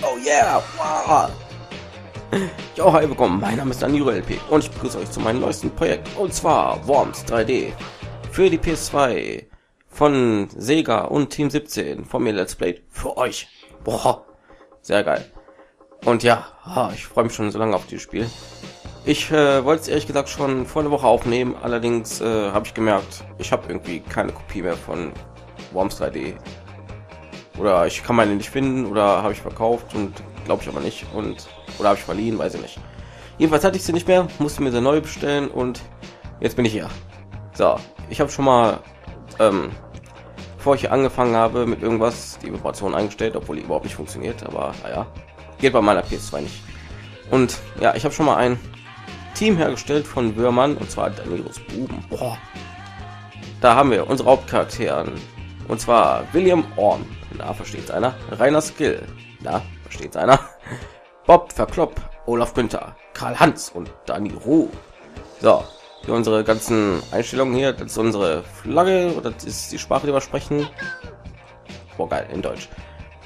Oh yeah! Wow. Jo, hi, willkommen. Mein Name ist Danilo LP und ich begrüße euch zu meinem neuesten Projekt und zwar Worms 3D für die PS2 von Sega und Team 17 von mir Let's Play für euch. Boah, sehr geil. Und ja, ich freue mich schon so lange auf dieses Spiel. Ich äh, wollte es ehrlich gesagt schon vor einer Woche aufnehmen, allerdings äh, habe ich gemerkt, ich habe irgendwie keine Kopie mehr von Worms 3D. Oder ich kann meine nicht finden oder habe ich verkauft und glaube ich aber nicht und oder habe ich verliehen, weiß ich nicht. Jedenfalls hatte ich sie nicht mehr, musste mir sie neu bestellen und jetzt bin ich hier. So, ich habe schon mal, ähm, bevor ich angefangen habe mit irgendwas, die Vibration eingestellt, obwohl die überhaupt nicht funktioniert, aber naja, geht bei meiner PS2 nicht. Und ja, ich habe schon mal ein Team hergestellt von Würmern und zwar Danilos Buben. Boah. Da haben wir unsere Hauptcharakteren und zwar William Orm, da versteht einer, Rainer Skill, da versteht einer, Bob Verklopp, Olaf Günther, Karl Hans und Dani Ruh. So, hier unsere ganzen Einstellungen hier, das ist unsere Flagge, das ist die Sprache, die wir sprechen. Boah, geil, in Deutsch.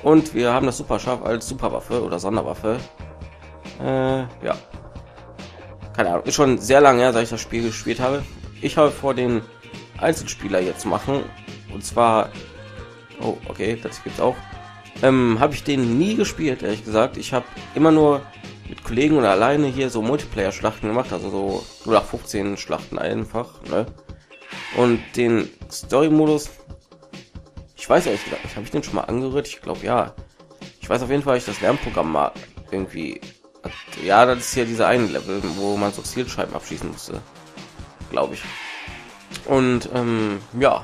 Und wir haben das Superscharf als Superwaffe oder Sonderwaffe. Äh, ja. Keine Ahnung, ist schon sehr lange her, seit ich das Spiel gespielt habe. Ich habe vor, den Einzelspieler jetzt machen. Und zwar... Oh, okay, das gibt's auch. Ähm, habe ich den nie gespielt, ehrlich gesagt. Ich habe immer nur mit Kollegen oder alleine hier so Multiplayer-Schlachten gemacht, also so 0815 Schlachten einfach. Ne? Und den Story-Modus, ich weiß ehrlich gesagt, habe ich den schon mal angerührt? Ich glaube ja. Ich weiß auf jeden Fall, ich das Lernprogramm mal irgendwie. Ja, das ist ja diese eine Level, wo man so Zielscheiben abschießen musste, glaube ich. Und ähm, ja,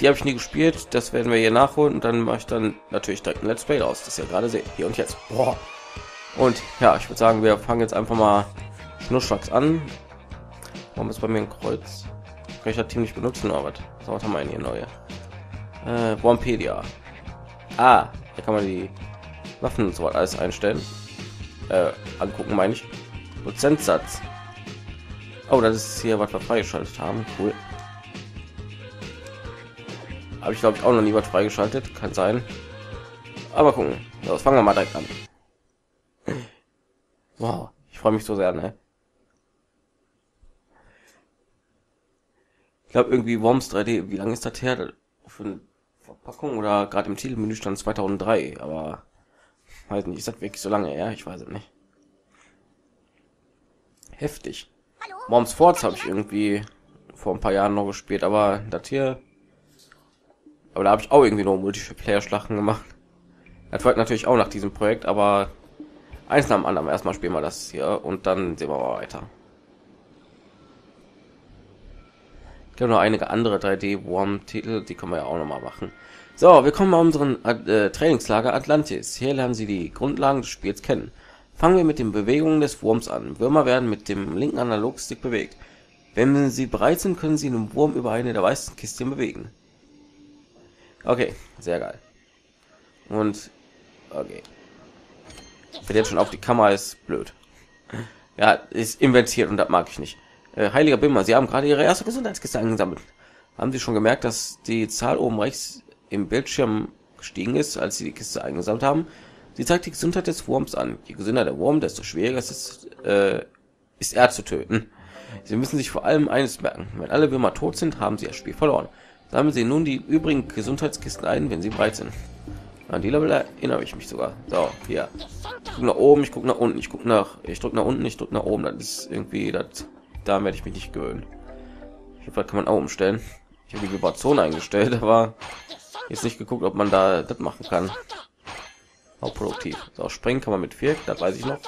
die habe ich nie gespielt. Das werden wir hier nachholen und dann mache ich dann natürlich direkt ein Let's Play aus. Das ja gerade sehe hier und jetzt. Boah. Und ja, ich würde sagen, wir fangen jetzt einfach mal schnurstracks an. Warum ist bei mir ein Kreuz? Kann ich das Team nicht benutzen, aber was, was haben wir hier neue? Äh, Wampedia. Ah, da kann man die Waffen und so alles einstellen. Äh, angucken meine ich. Prozentsatz. Oh, das ist hier, was wir freigeschaltet haben. Cool. Habe ich glaube ich auch noch nie was freigeschaltet. Kann sein. Aber gucken. Los, fangen wir mal direkt an. Wow, ich freue mich so sehr, ne? Ich glaube irgendwie Worms 3D. Wie lange ist das her? Für eine Verpackung oder gerade im Titelmenü stand 2003, aber weiß nicht, ist das wirklich so lange her? Ich weiß es nicht. Heftig. Worms Forts habe ich irgendwie vor ein paar Jahren noch gespielt, aber das hier aber da habe ich auch irgendwie nur Multiplayer-Schlachten gemacht. Das folgt natürlich auch nach diesem Projekt, aber eins nach dem anderen. Erstmal spielen wir das hier und dann sehen wir weiter. Ich glaube noch einige andere 3D-Worm-Titel, die können wir ja auch noch mal machen. So, wir kommen mal unseren äh, Trainingslager Atlantis. Hier lernen Sie die Grundlagen des Spiels kennen. Fangen wir mit den Bewegungen des Wurms an. Würmer werden mit dem linken Analogstick bewegt. Wenn Sie bereit sind, können Sie den Wurm über eine der weißen Kisten bewegen. Okay, sehr geil. Und okay. Wird jetzt schon auf die Kamera ist blöd. Ja, ist inventiert und das mag ich nicht. Äh, Heiliger Bimmer, Sie haben gerade Ihre erste Gesundheitskiste angesammelt. Haben Sie schon gemerkt, dass die Zahl oben rechts im Bildschirm gestiegen ist, als Sie die Kiste eingesammelt haben? Sie zeigt die Gesundheit des Wurms an. Je gesünder der Wurm, desto schwieriger ist es, äh, ist er zu töten. Sie müssen sich vor allem eines merken. Wenn alle Würmer tot sind, haben Sie das Spiel verloren. Sammeln Sie nun die übrigen Gesundheitskisten ein, wenn Sie bereit sind. An die Level erinnere ich mich sogar. So, hier. Ich gucke nach oben, ich gucke nach unten, ich gucke nach, ich drücke nach unten, ich drücke nach oben. Das ist irgendwie, das, da werde ich mich nicht gewöhnen. Ich kann man auch umstellen. Ich habe die Vibration eingestellt, aber jetzt nicht geguckt, ob man da das machen kann. Auch produktiv. So, springen kann man mit vier, das weiß ich noch.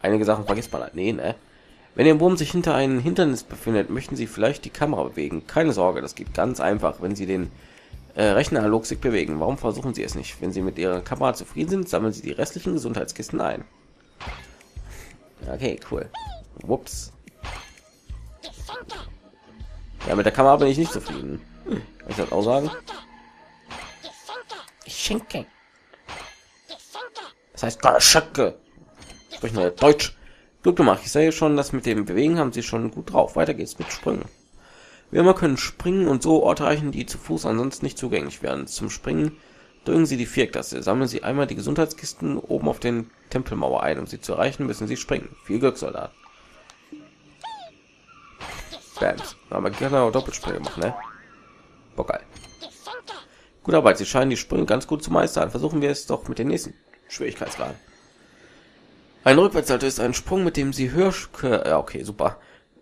Einige Sachen vergisst man halt. Nee, ne? Wenn Ihr Wurm sich hinter einem Hindernis befindet, möchten Sie vielleicht die Kamera bewegen. Keine Sorge, das geht ganz einfach, wenn Sie den äh, Rechner analogstick bewegen. Warum versuchen Sie es nicht? Wenn Sie mit Ihrer Kamera zufrieden sind, sammeln Sie die restlichen Gesundheitskisten ein. Okay, cool. Whoops. Ja, mit der Kamera bin ich nicht zufrieden. Hm, ich das auch sagen? Schenke. Das heißt Geschenke. Sprich nur Deutsch. Gut gemacht. Ich sehe schon, dass mit dem Bewegen haben sie schon gut drauf. Weiter geht's mit Springen. Wir immer können springen und so Orte erreichen, die zu Fuß ansonsten nicht zugänglich wären. Zum Springen Drücken Sie die Viertaste. Sammeln Sie einmal die Gesundheitskisten oben auf den Tempelmauer ein. Um sie zu erreichen, müssen Sie springen. Viel Glück, Soldat. Bams. Aber genau Doppelspray gemacht, ne? Geil. Gute Arbeit. Sie scheinen die Sprünge ganz gut zu meistern. Versuchen wir es doch mit den nächsten Schwierigkeitsgraden. Ein Rückwärtssalto ist ein Sprung, mit dem Sie höher... Ja, okay, super.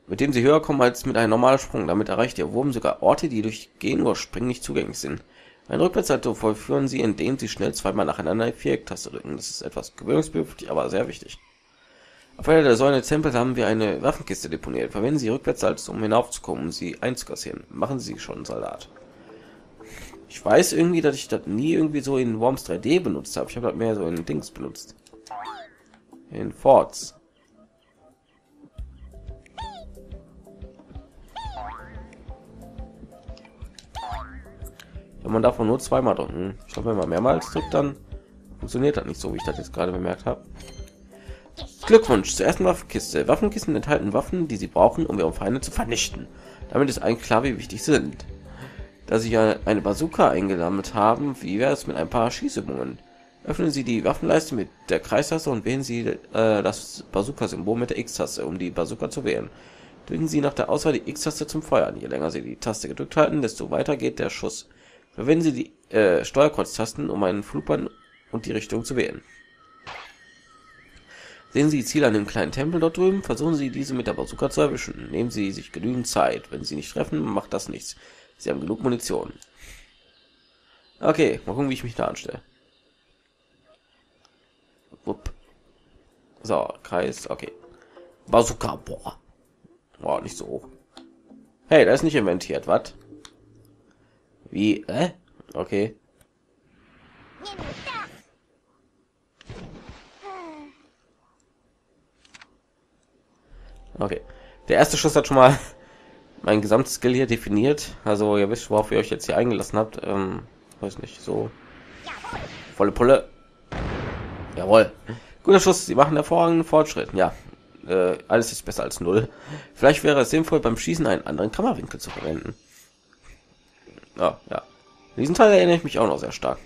Mit dem Sie höher kommen als mit einem normalen Sprung. Damit erreicht Ihr Wurm sogar Orte, die durch Gehen oder Springen nicht zugänglich sind. Ein Rückwärtssalto vollführen Sie, indem Sie schnell zweimal nacheinander die Vierecktaste drücken. Das ist etwas gewöhnungsbedürftig, aber sehr wichtig. Auf einer der Säulen Tempel haben wir eine Waffenkiste deponiert. Verwenden Sie Rückwärtssalto, um hinaufzukommen, um sie einzukassieren. Machen Sie schon, Soldat. Ich weiß irgendwie, dass ich das nie irgendwie so in Worms 3D benutzt habe. Ich habe das mehr so in Dings benutzt. In Forts. Wenn man davon nur zweimal drücken. Ich glaube, wenn man mehrmals drückt, dann funktioniert das nicht so, wie ich das jetzt gerade bemerkt habe. Glückwunsch zur ersten Waffenkiste. Waffenkisten enthalten Waffen, die sie brauchen, um ihre Feinde zu vernichten. Damit ist eigentlich klar, wie wichtig sie sind. Da sie ja eine Bazooka eingesammelt haben, wie wäre es mit ein paar Schießübungen? Öffnen Sie die Waffenleiste mit der Kreistaste und wählen Sie äh, das Bazooka-Symbol mit der X-Taste, um die Bazooka zu wählen. Drücken Sie nach der Auswahl die X-Taste zum Feuern. Je länger Sie die Taste gedrückt halten, desto weiter geht der Schuss. Verwenden Sie die äh, Steuerkreuztasten, um einen Flugbahn und die Richtung zu wählen. Sehen Sie Ziel an dem kleinen Tempel dort drüben, versuchen Sie diese mit der Bazooka zu erwischen. Nehmen Sie sich genügend Zeit. Wenn Sie nicht treffen, macht das nichts. Sie haben genug Munition. Okay, mal gucken, wie ich mich da anstelle. Wupp. So, Kreis, okay. Bazooka, boah. Boah, nicht so hoch. Hey, da ist nicht inventiert, was? Wie? Äh? Okay. Okay. Der erste Schuss hat schon mal mein Gesamtskill hier definiert. Also ihr wisst, worauf ihr euch jetzt hier eingelassen habt. Ähm, weiß nicht, so volle Pulle. Jawohl. Guter Schuss. Sie machen hervorragenden Fortschritt. Ja, äh, alles ist besser als null. Vielleicht wäre es sinnvoll, beim Schießen einen anderen Kammerwinkel zu verwenden. Ja, ja. Diesen Teil erinnere ich mich auch noch sehr stark.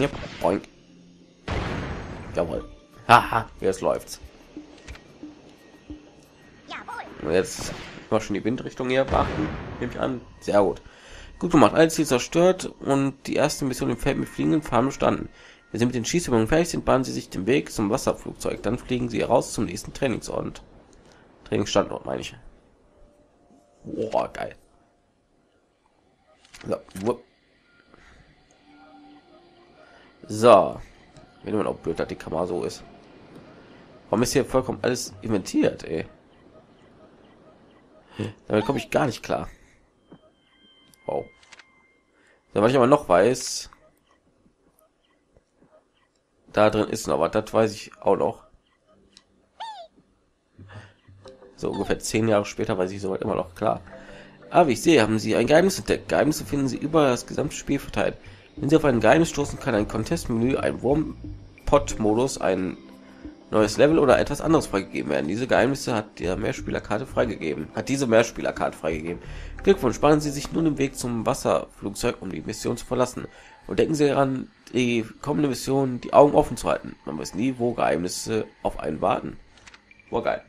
Ja, boink. Jawohl. Haha, jetzt läuft's. Und jetzt mal schon die Windrichtung hier beachten. Nehme ich an. Sehr gut. Gut gemacht. Alles Ziel zerstört und die erste Mission im Feld mit fliegenden Farben bestanden. Wenn Sie mit den Schießübungen fertig sind, bahnen Sie sich den Weg zum Wasserflugzeug. Dann fliegen Sie raus zum nächsten Trainingsort. Trainingsstandort meine ich. Boah, geil. So, so. wenn man auch blöd, dass die Kamera so ist. Warum ist hier vollkommen alles inventiert, ey? Damit komme ich gar nicht klar. So, was ich aber noch weiß, da drin ist noch was, das weiß ich auch noch. So ungefähr zehn Jahre später weiß ich soweit immer noch klar. Aber wie ich sehe, haben sie ein Geheimnis entdeckt. Geheimnisse finden sie über das gesamte Spiel verteilt. Wenn sie auf ein Geheimnis stoßen, kann ein Contest-Menü, ein Wurm-Pot-Modus, ein neues Level oder etwas anderes freigegeben werden. Diese Geheimnisse hat der Mehrspielerkarte freigegeben. Hat diese Mehrspielerkarte freigegeben. Glückwunsch, sparen Sie sich nun den Weg zum Wasserflugzeug, um die Mission zu verlassen. Und denken Sie daran, die kommende Mission die Augen offen zu halten. Man weiß nie, wo Geheimnisse auf einen warten. War geil.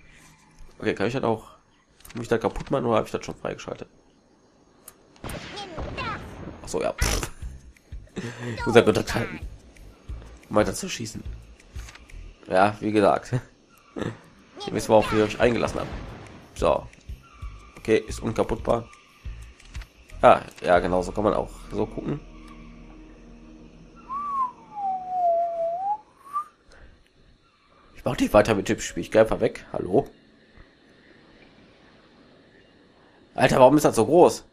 Okay, kann ich das auch mich da kaputt machen oder habe ich das schon freigeschaltet? Ach so, ja. Ja gedrückt halten. Um weiter zu schießen. Ja, wie gesagt. Ihr wisst, worauf ihr euch eingelassen habt. So. Okay, ist unkaputtbar. Ja, ja, genau, so kann man auch so gucken. Ich mache nicht weiter mit Tippspiel. Ich gehe einfach weg. Hallo. Alter, warum ist das so groß?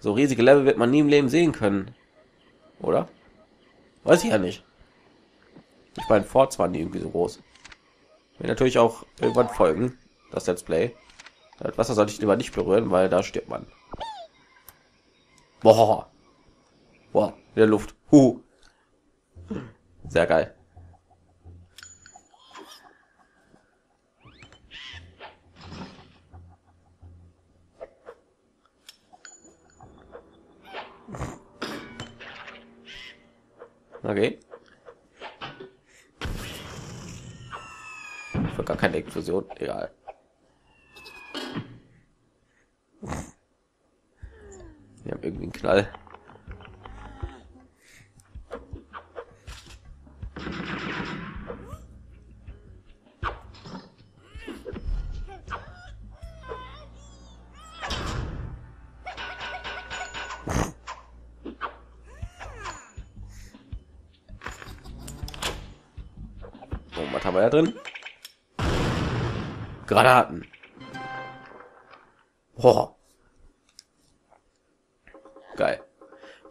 So riesige Level wird man nie im Leben sehen können. Oder? Weiß ich ja nicht. Ich meine, vor zwar nie irgendwie so groß. Will natürlich auch irgendwann folgen, das Let's Play. Das Wasser sollte ich lieber nicht berühren, weil da stirbt man. Boah. Boah, in der Luft. Huh. Sehr geil. Okay. Gar keine Explosion, egal. Wir haben irgendwie einen Knall. Granaten. Boah. Geil.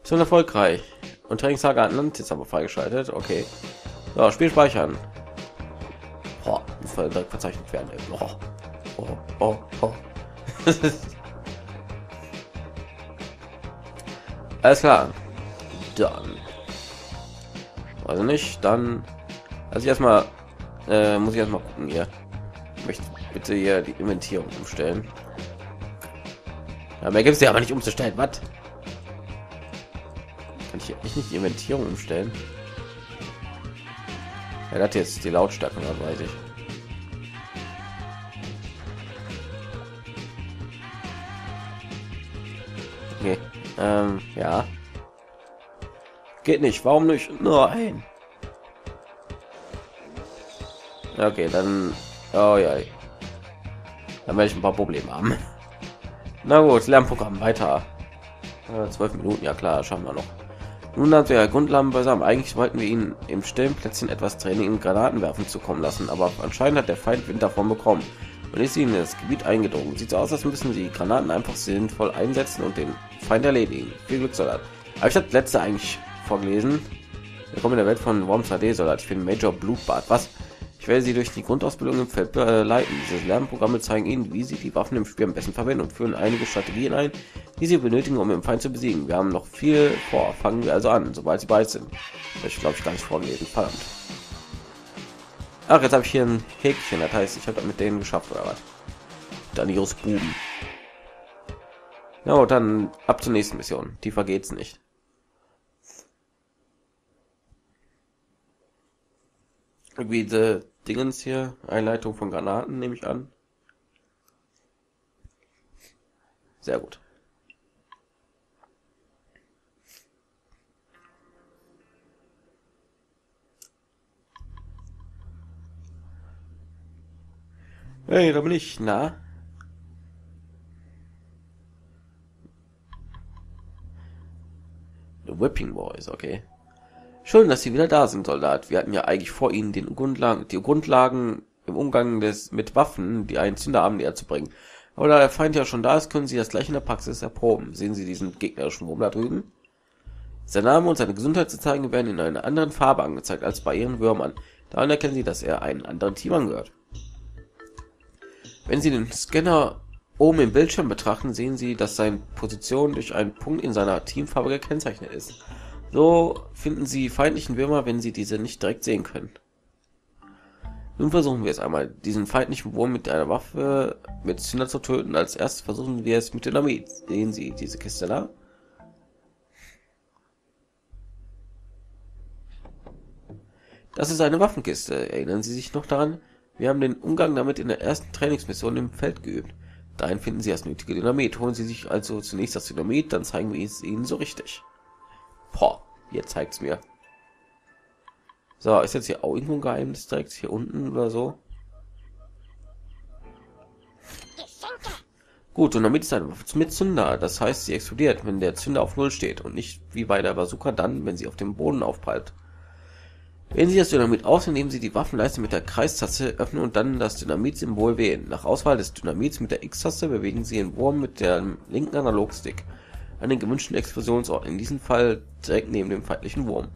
Schon erfolgreich. Und Trainingslager Atlantis aber freigeschaltet. Okay. So, Spiel speichern. Boah, direkt verzeichnet werden. Oh, oh, oh, oh. Alles klar. Dann. Also nicht, dann. Also erstmal äh, muss ich erstmal gucken hier. Bitte hier die Inventierung umstellen. Ja, mehr gibt es ja aber nicht umzustellen. Was? Kann ich ich nicht die Inventierung umstellen? Er hat jetzt die Lautstärke, das weiß ich. Okay. Ähm, ja. Geht nicht. Warum nicht? Nein. Okay, dann. Oh ja. Dann werde ich ein paar Probleme haben. Na gut, Lernprogramm weiter. Zwölf Minuten, ja klar, schauen wir noch. Nun hat wir Grundlagen beisammen. Eigentlich wollten wir ihn im Stellenplätzchen etwas Training in Granaten werfen zu kommen lassen, aber anscheinend hat der Feind Wind davon bekommen und ist ihnen das Gebiet eingedrungen. Sieht so aus, als müssen sie Granaten einfach sinnvoll einsetzen und den Feind erledigen. Viel Glück, Soldat. Aber ich habe letzte eigentlich vorgelesen. Wir kommen in der Welt von Worm 2D Soldat. Ich bin Major Blutbad. Was? Ich werde sie durch die Grundausbildung im Feld leiten. Diese Lernprogramme zeigen ihnen, wie sie die Waffen im Spiel am besten verwenden und führen einige Strategien ein, die sie benötigen, um den Feind zu besiegen. Wir haben noch viel vor. Fangen wir also an, sobald sie bereit sind. Ich glaube, ich gar nicht vorgelesen. Verdammt. Ach, jetzt habe ich hier ein Häkchen. Das heißt, ich habe mit denen geschafft oder was? Daniels Buben. Ja, und dann ab zur nächsten Mission. Tiefer geht's nicht. Irgendwie Dingens hier, Einleitung von Granaten, nehme ich an. Sehr gut. Hey, da bin ich. Na? The Whipping Boys, okay. Schön, dass Sie wieder da sind, Soldat. Wir hatten ja eigentlich vor Ihnen den Grundlagen, die Grundlagen im Umgang des mit Waffen, die einen Zünderarm näher zu bringen. Aber da der Feind ja schon da ist, können Sie das gleich in der Praxis erproben. Sehen Sie diesen gegnerischen Wurm da drüben? Sein Name und seine Gesundheit zu zeigen werden in einer anderen Farbe angezeigt als bei Ihren Würmern. Daran erkennen Sie, dass er einem anderen Team angehört. Wenn Sie den Scanner oben im Bildschirm betrachten, sehen Sie, dass seine Position durch einen Punkt in seiner Teamfarbe gekennzeichnet ist. So finden Sie feindlichen Würmer, wenn Sie diese nicht direkt sehen können. Nun versuchen wir es einmal, diesen feindlichen Wurm mit einer Waffe mit Zünder zu töten. Als erstes versuchen wir es mit Dynamit. Sehen Sie diese Kiste da? Das ist eine Waffenkiste. Erinnern Sie sich noch daran? Wir haben den Umgang damit in der ersten Trainingsmission im Feld geübt. Dahin finden Sie das nötige Dynamit. Holen Sie sich also zunächst das Dynamit, dann zeigen wir es Ihnen so richtig. Boah, jetzt zeigt's mir. So, ist jetzt hier auch irgendwo ein Geheimnis direkt hier unten oder so? Gut, und damit ist eine Waffe mit Zünder. Das heißt, sie explodiert, wenn der Zünder auf Null steht und nicht wie bei der Bazooka dann, wenn sie auf dem Boden aufprallt. Wählen Sie das Dynamit aus, indem Sie die Waffenleiste mit der Kreistaste öffnen und dann das Dynamit-Symbol wählen. Nach Auswahl des Dynamits mit der X-Taste bewegen Sie den Wurm mit dem linken Analogstick an den gewünschten Explosionsort, in diesem Fall direkt neben dem feindlichen Wurm.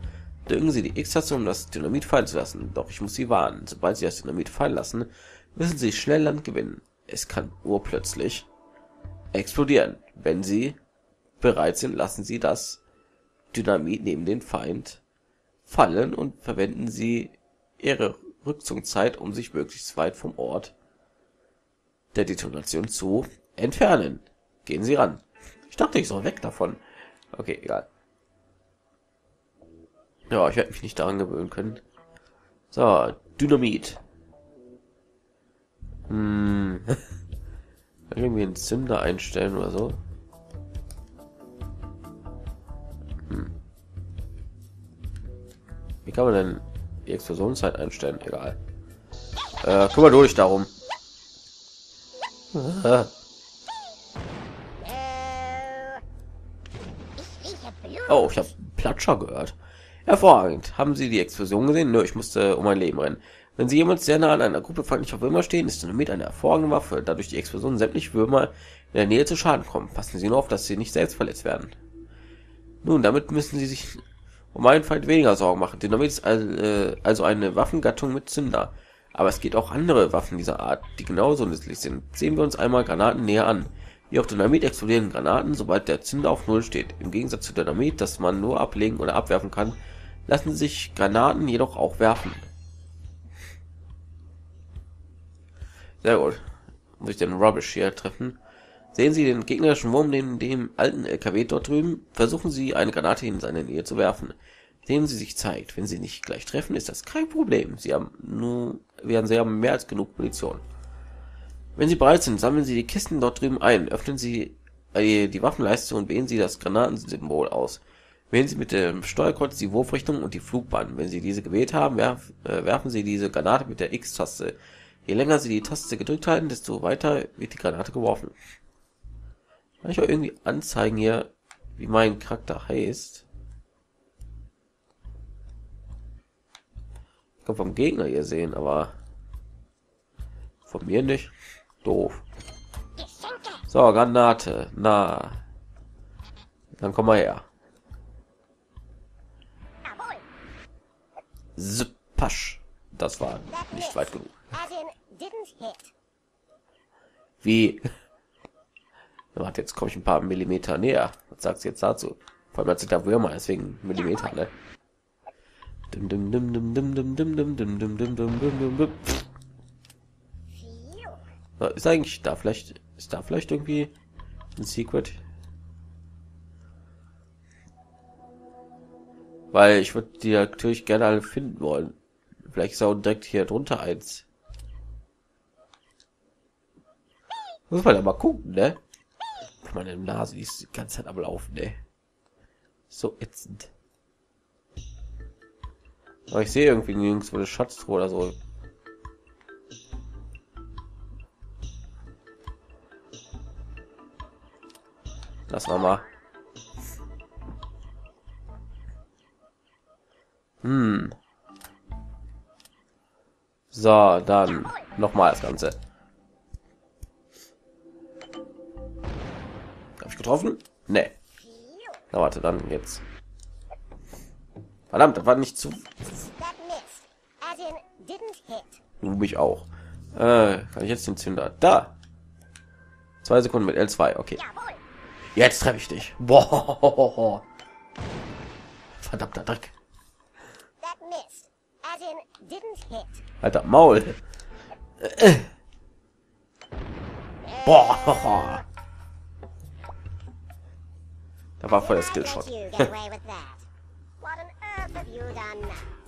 Drücken Sie die X-Taste, um das Dynamit fallen zu lassen. Doch ich muss Sie warnen. Sobald Sie das Dynamit fallen lassen, müssen Sie schnell Land gewinnen. Es kann urplötzlich explodieren. Wenn Sie bereit sind, lassen Sie das Dynamit neben den Feind fallen und verwenden Sie Ihre Rückzugszeit, um sich möglichst weit vom Ort der Detonation zu entfernen. Gehen Sie ran. Dachte, ich soll weg davon. Okay, egal. Ja, ich werde mich nicht daran gewöhnen können. So, Dynamit. Hm. Irgendwie einen Zünder einstellen oder so. Hm. Wie kann man denn die Explosionszeit einstellen? Egal. Äh, kümmere durch darum. Oh, ich habe Platscher gehört. Hervorragend. Haben Sie die Explosion gesehen? Nö, ich musste um mein Leben rennen. Wenn Sie jemals sehr nah an einer Gruppe feindlicher Würmer stehen, ist Dynamit eine hervorragende Waffe, dadurch die Explosion sämtliche Würmer in der Nähe zu Schaden kommen. Passen Sie nur auf, dass Sie nicht selbst verletzt werden. Nun, damit müssen Sie sich um einen Feind weniger Sorgen machen. Dynamit ist äh, also eine Waffengattung mit Zünder. Aber es geht auch andere Waffen dieser Art, die genauso nützlich sind. Sehen wir uns einmal Granaten näher an. Wie auf Dynamit explodieren Granaten, sobald der Zünder auf Null steht. Im Gegensatz zu Dynamit, das man nur ablegen oder abwerfen kann, lassen sich Granaten jedoch auch werfen. Sehr gut. Muss ich den Rubbish hier treffen? Sehen Sie den gegnerischen Wurm neben dem alten LKW dort drüben? Versuchen Sie, eine Granate in seine Nähe zu werfen. Dem sie sich zeigt. Wenn sie nicht gleich treffen, ist das kein Problem. Sie haben nur, werden sie haben mehr als genug Munition. Wenn Sie bereit sind, sammeln Sie die Kisten dort drüben ein, öffnen Sie die Waffenleiste und wählen Sie das Granatensymbol aus. Wählen Sie mit dem Steuerkreuz die Wurfrichtung und die Flugbahn. Wenn Sie diese gewählt haben, äh, werfen Sie diese Granate mit der X-Taste. Je länger Sie die Taste gedrückt halten, desto weiter wird die Granate geworfen. Kann ich auch irgendwie anzeigen hier, wie mein Charakter heißt? Ich kann vom Gegner hier sehen, aber von mir nicht. Doof. So, Granate. Na. Dann komm mal her. Pasch. Das war nicht weit genug. Wie? Warte, jetzt komme ich ein paar Millimeter näher. Was sagst du jetzt dazu? Vor allem sind da Würmer, deswegen Millimeter, ne? Ist eigentlich da vielleicht ist da vielleicht irgendwie ein Secret? Weil ich würde die natürlich gerne alle finden wollen. Vielleicht ist auch direkt hier drunter eins. Muss man ja mal gucken, ne? Meine Nase die ist die ganze Zeit am Laufen, ne? So ätzend. Aber ich sehe irgendwie nirgends eine Schatztruhe oder so. Lass mal mal. Hm. So, dann noch mal das Ganze. Habe ich getroffen? Nee. Na warte, dann jetzt. Verdammt, das war nicht zu. Du mich auch. Äh, kann ich jetzt den Zünder? Da. Zwei Sekunden mit L2. Okay. Jetzt treffe ich dich. Boah. Verdammter Dreck. Alter Maul. Boah. Da war voll der Skillshot.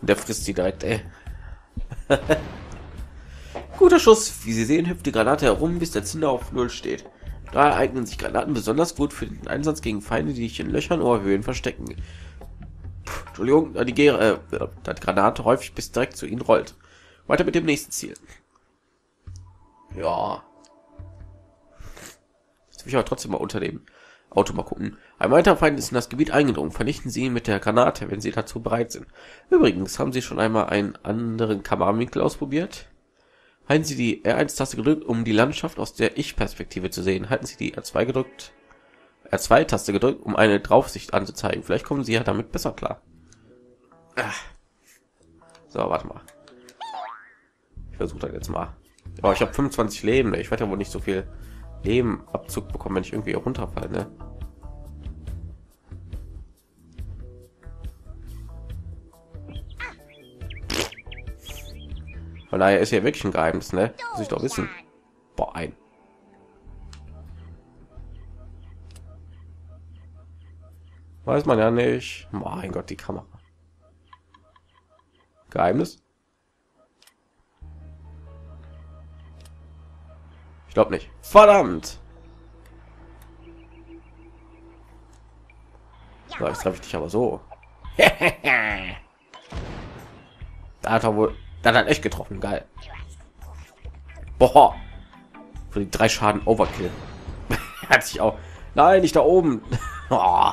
Der frisst sie direkt, ey. Guter Schuss. Wie Sie sehen, hüpft die Granate herum, bis der Zünder auf Null steht. Da eignen sich Granaten besonders gut für den Einsatz gegen Feinde, die sich in Löchern oder Höhen verstecken. Puh, Entschuldigung, da die, Ge äh, da die Granate häufig bis direkt zu ihnen rollt. Weiter mit dem nächsten Ziel. Ja. Jetzt will ich aber trotzdem mal unter dem Auto mal gucken. Ein weiterer Feind ist in das Gebiet eingedrungen. Vernichten Sie ihn mit der Granate, wenn Sie dazu bereit sind. Übrigens, haben Sie schon einmal einen anderen Kamerawinkel ausprobiert? Halten Sie die R1-Taste gedrückt, um die Landschaft aus der Ich-Perspektive zu sehen. Halten Sie die R2 gedrückt, R2-Taste gedrückt, um eine Draufsicht anzuzeigen. Vielleicht kommen Sie ja damit besser klar. Ach. So, warte mal. Ich versuche das jetzt mal. Oh, ich habe 25 Leben. Ich werde ja wohl nicht so viel Leben Abzug bekommen, wenn ich irgendwie runterfalle. Ne? Von daher ist hier wirklich ein Geheimnis, ne? Muss ich doch wissen. Boah, ein. Weiß man ja nicht. Mein Gott, die Kamera. Geheimnis? Ich glaube nicht. Verdammt! So, jetzt treffe ich dich aber so. da hat er wohl, dann hat echt getroffen, geil. Boah, für die drei Schaden Overkill. hat sich auch. Nein, nicht da oben. oh.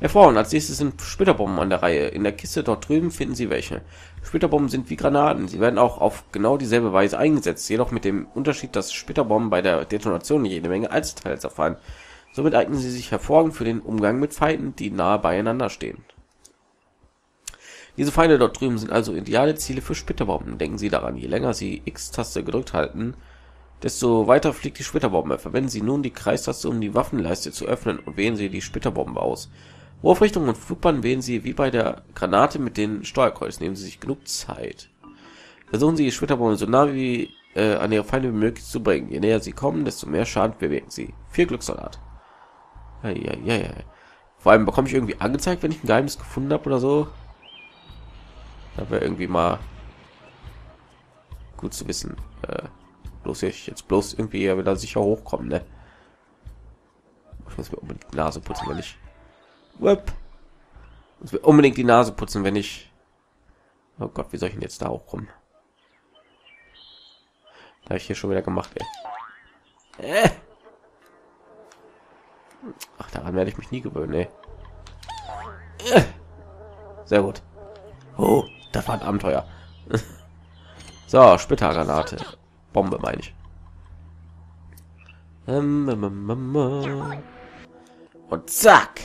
Hervorragend. Als nächstes sind Splitterbomben an der Reihe. In der Kiste dort drüben finden Sie welche. Splitterbomben sind wie Granaten. Sie werden auch auf genau dieselbe Weise eingesetzt, jedoch mit dem Unterschied, dass Splitterbomben bei der Detonation jede Menge Einzelteile zerfallen. Somit eignen sie sich hervorragend für den Umgang mit Feinden, die nahe beieinander stehen. Diese Feinde dort drüben sind also ideale Ziele für Splitterbomben. Denken Sie daran, je länger Sie X-Taste gedrückt halten, desto weiter fliegt die Splitterbombe. Verwenden Sie nun die Kreistaste, um die Waffenleiste zu öffnen und wählen Sie die Splitterbombe aus. Wurfrichtung und Flugbahn wählen Sie wie bei der Granate mit den Steuerkreuz. Nehmen Sie sich genug Zeit. Versuchen Sie die Splitterbombe so nah wie äh, an Ihre Feinde wie möglich zu bringen. Je näher Sie kommen, desto mehr Schaden bewegen Sie. Viel Glückssalat. Ja, ja, ja, ja. Vor allem bekomme ich irgendwie angezeigt, wenn ich ein Geheimnis gefunden habe oder so. Da wäre irgendwie mal gut zu wissen. Äh, bloß ich jetzt bloß irgendwie wieder sicher hochkommen, ne? Ich muss mir unbedingt die Nase putzen, wenn ich. Whip. Muss mir unbedingt die Nase putzen, wenn ich. Oh Gott, wie soll ich denn jetzt da hochkommen? Da habe ich hier schon wieder gemacht, ey. Äh. Ach, daran werde ich mich nie gewöhnen, ey. Sehr gut. Oh, das war ein Abenteuer. so, Splittergranate. Bombe meine ich. Ähm, ähm, ähm, Und zack.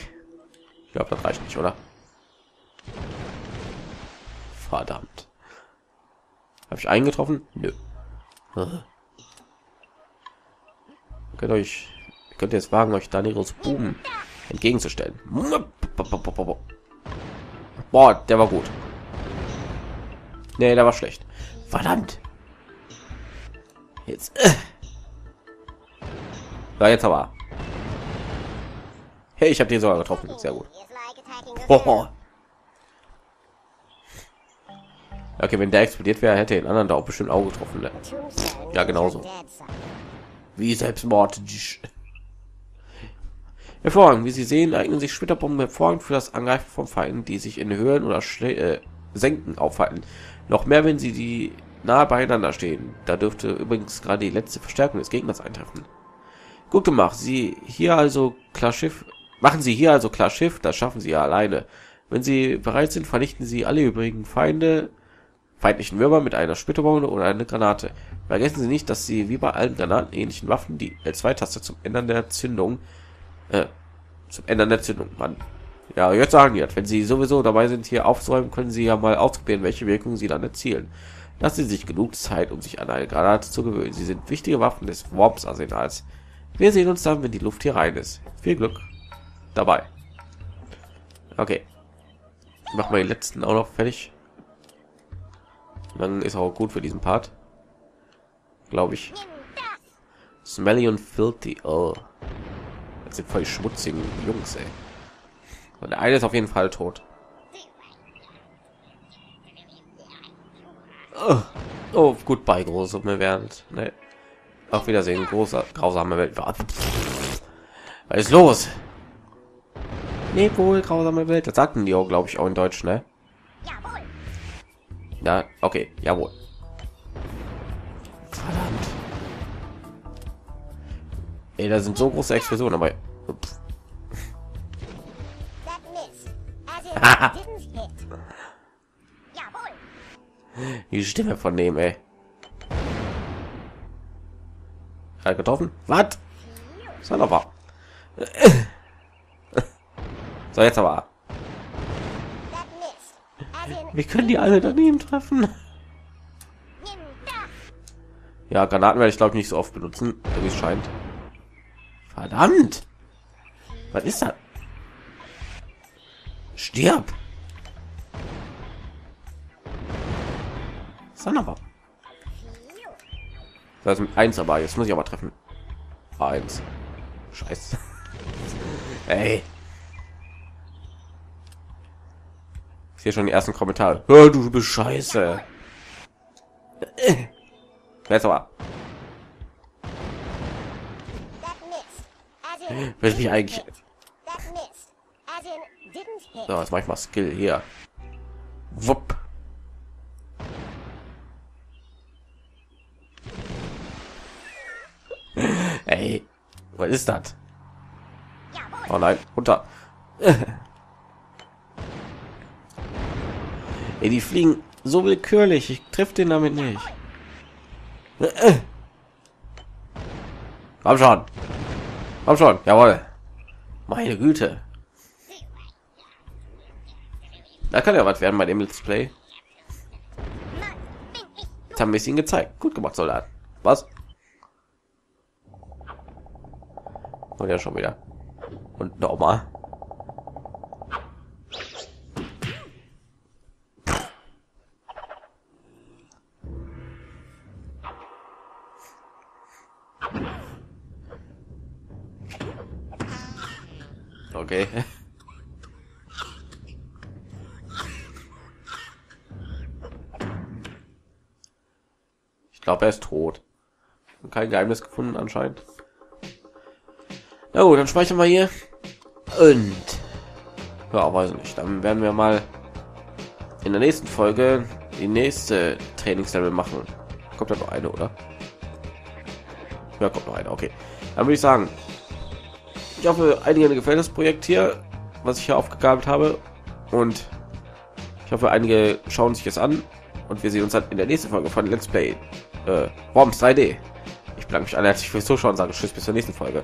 Ich glaube, das reicht nicht, oder? Verdammt. Habe ich eingetroffen? Nö. Könnt euch könnt ihr es wagen, euch Daniels Buben entgegenzustellen. Boah, der war gut. Nee, der war schlecht. Verdammt. Jetzt. Äh. Ja, jetzt aber. Hey, ich habe den sogar getroffen. Sehr gut. Boah. Okay, wenn der explodiert wäre, hätte den anderen da auch bestimmt auch getroffen. Ne? Ja, genauso. Wie Selbstmord. Hervorragend. Wie Sie sehen, eignen sich Splitterbomben hervorragend für das Angreifen von Feinden, die sich in Höhen oder äh, Senken aufhalten. Noch mehr, wenn sie die nahe beieinander stehen. Da dürfte übrigens gerade die letzte Verstärkung des Gegners eintreffen. Gut gemacht. Sie hier also klar Schiff. Machen Sie hier also klar Schiff. Das schaffen Sie ja alleine. Wenn Sie bereit sind, vernichten Sie alle übrigen Feinde, feindlichen Würmer mit einer Splitterbombe oder einer Granate. Vergessen Sie nicht, dass Sie wie bei allen granatenähnlichen Waffen die L2-Taste zum Ändern der Zündung äh, zum Ändern der Zündung, Mann. Ja, jetzt sagen jetzt, wenn Sie sowieso dabei sind, hier aufzuräumen, können Sie ja mal ausprobieren, welche Wirkung Sie dann erzielen. Lassen Sie sich genug Zeit, um sich an eine Granate zu gewöhnen. Sie sind wichtige Waffen des Worms-Arsenals. Wir sehen uns dann, wenn die Luft hier rein ist. Viel Glück dabei. Okay. Ich mach mal den letzten auch noch fertig. dann ist auch gut für diesen Part. Glaube ich. Smelly und filthy. Oh sind voll schmutzigen Jungs, ey. Und der eine ist auf jeden Fall tot. Oh, oh gut bei große während. Ne. Auf Wiedersehen, großer grausame Welt. Was ist los? Nee, wohl grausame Welt. Das sagten die auch, glaube ich, auch in Deutsch, ne? Ja, okay, jawohl. Verdammt. Ey, da sind so große Explosionen, aber Die Stimme von dem, ey. Hat getroffen? Was? Soll aber. So, jetzt aber. Wie können die alle daneben treffen? Ja, Granaten werde ich glaube ich nicht so oft benutzen, wie es scheint. Verdammt! Was ist das? Stirb! Sonderbar. Das ist eins, aber jetzt muss ich aber treffen. Eins. Scheiße. Ey. Hier schon die ersten Kommentare. Hör du bist scheiße. Jetzt aber. Will ich eigentlich. So, jetzt mach ich mal Skill hier. Wupp. Ey, was ist das? Oh nein, runter. Ey, die fliegen so willkürlich. Ich treffe den damit nicht. Komm schon. Komm schon. Jawohl. Meine Güte. Da kann ja was werden bei dem Let's Play. Jetzt haben wir es ihnen gezeigt. Gut gemacht, Soldat. Was? Und ja schon wieder. Und nochmal. Okay. glaube, er ist tot. Kein Geheimnis gefunden anscheinend. Na gut, dann speichern wir hier. Und ja, weiß nicht. Dann werden wir mal in der nächsten Folge die nächste Trainingslevel machen. Kommt da noch eine, oder? Ja, kommt noch eine. Okay. Dann würde ich sagen, ich hoffe, einigen gefällt das Projekt hier, was ich hier aufgegabelt habe. Und ich hoffe, einige schauen sich es an. Und wir sehen uns dann in der nächsten Folge von Let's Play äh, Worms 3D. Ich bedanke mich alle herzlich fürs Zuschauen und sage Tschüss bis zur nächsten Folge.